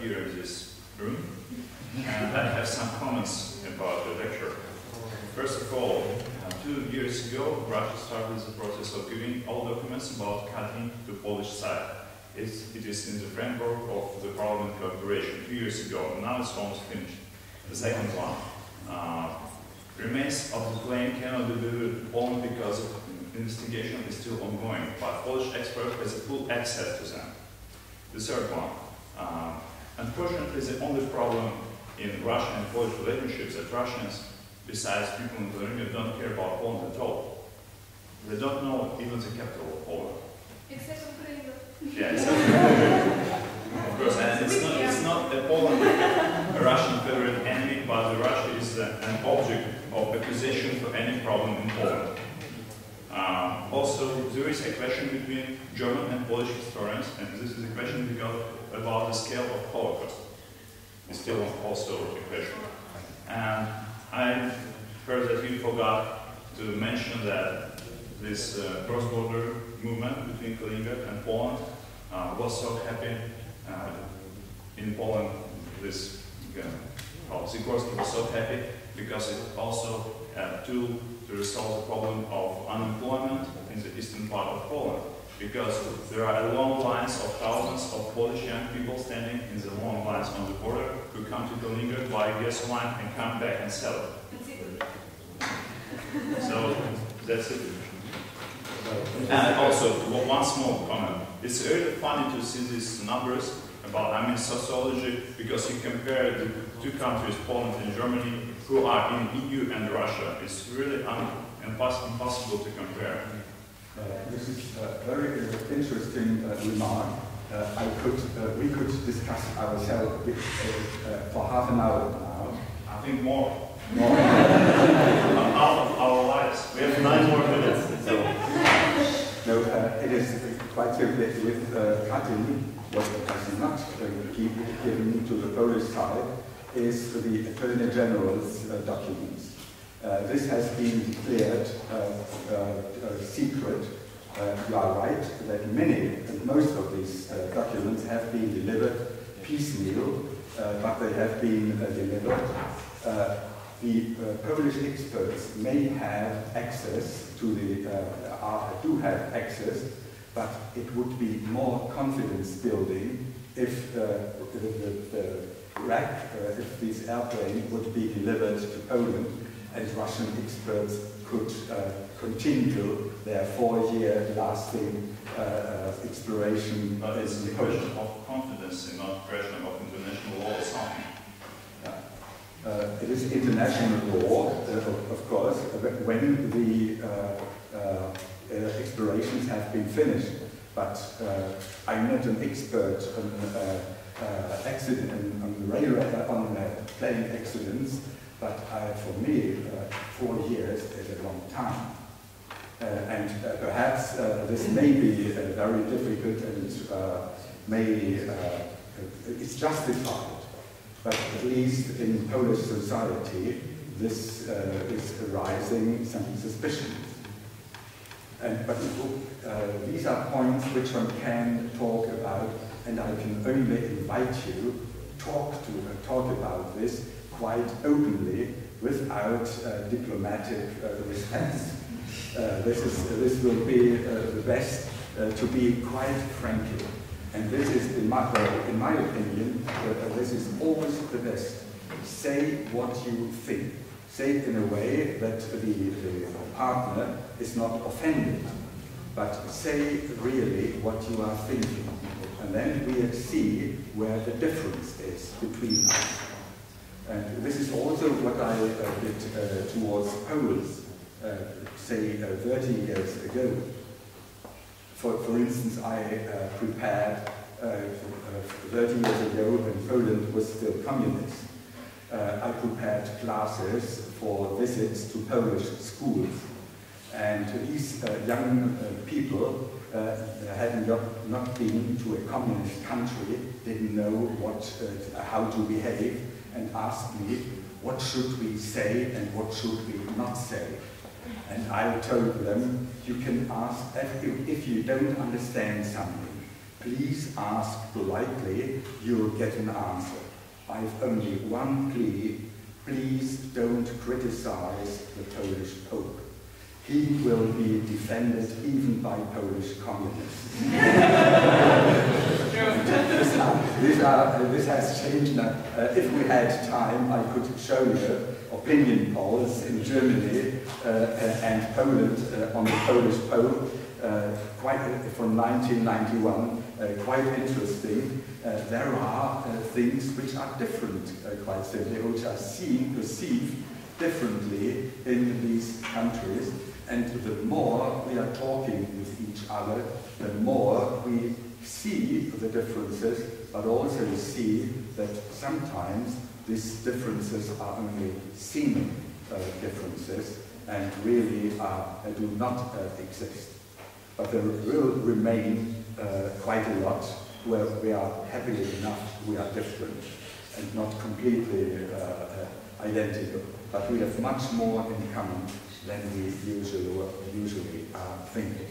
here in this room, and I have some comments about the lecture. First of all, uh, two years ago, Russia started the process of giving all documents about Katyn to Polish side. It's, it is in the framework of the parliament cooperation two years ago, now it's almost finished. The second one, uh, remains of the claim cannot be delivered only because of investigation is still ongoing, but Polish expert has full access to them. The third one, uh, unfortunately, the only problem in Russian and Polish relationships that Russians, besides people in Lithuania, don't care about Poland at all. They don't know even the capital of Poland. Except Ukraine. Yes. of course, and it's not, it's not a Poland, a Russian favorite enemy, but Russia is uh, an object of accusation for any problem in Poland. Uh, also, there is a question between German and Polish historians, and this is a question because about the scale of Holocaust. It's still also a question. And I heard that you forgot to mention that this uh, cross-border movement between Kaliningrad and Poland uh, was so happy uh, in Poland. This uh, well, Sikorski was so happy because it also um, had to to resolve the problem of unemployment in the eastern part of Poland. Because there are long lines of thousands of Polish young people standing in the long lines on the border who come to Kaliningrad, buy gasoline and come back and sell it. So that's it. And also, one small comment. It's really funny to see these numbers about, I mean, sociology, because you compare the two countries, Poland and Germany, who are in EU and Russia. It's really impossible to compare. Uh, this is a very uh, interesting uh, remark. Uh, I could, uh, we could discuss ourselves uh, for half an hour now. I think more. More. Half of our lives. We have nine more minutes. So. No, it is quite simply with Katyn what has not keep given to the Polish side is the Attorney General's uh, documents. Uh, this has been declared uh, uh secret. Uh, you are right that many and most of these documents have been delivered piecemeal, but they have been delivered. the Polish experts may have access to the, do have access, but it would be more confidence building if the, the, the rack, uh, if this airplane would be delivered to Poland, and Russian experts could uh, continue their four-year lasting uh, uh exploration. But it's a question of confidence and not a question of international law or something. Uh, it is international law, uh, of course, when the explorations have been finished. But I'm not an expert on uh, accident on railway uh, on uh, plane accidents, but uh, for me, uh, four years is a long time. Uh, and perhaps this may be very difficult and may it's justified, but at least in Polish society, this is arising some suspicions. And, but uh, these are points which one can talk about and I can only invite you talk to uh, talk about this quite openly without uh, diplomatic uh, response. Uh, this is this will be uh, the best to be quite frank. And this is, in my, in my opinion, this is always the best. Say what you think. Say it in a way that the, the partner is not offended, but say really what you are thinking and then we see where the difference is between us. And this is also what I uh, did uh, towards Poles, uh, say uh, 30 years ago. For, for instance, I uh, prepared uh, 30 years ago when Poland was still communist. I prepared classes for visits to Polish schools. And these young people uh, having not been to a communist country, didn't know what, uh, how to behave, and asked me, what should we say and what should we not say? And I told them, you can ask, if, if you don't understand something, please ask politely, you'll get an answer. I've only one plea, please don't criticize the Polish Pope. He will be defended even by Polish communists. this, this, uh, this, has changed now. Uh, if we had time, I could show you opinion polls in Germany uh, and Poland uh, on the Polish Pope uh, quite, from 1991, uh, quite interesting. there are things which are different, quite simply, which are seen, perceived differently in these countries. And the more we are talking with each other, the more we see the differences, but also see that sometimes these differences are only seeming uh, differences and really uh, do not uh, exist. But there will remain uh, quite a lot where we are happily enough we are different and not completely identical. But we have much more in common than we usually, usually are thinking.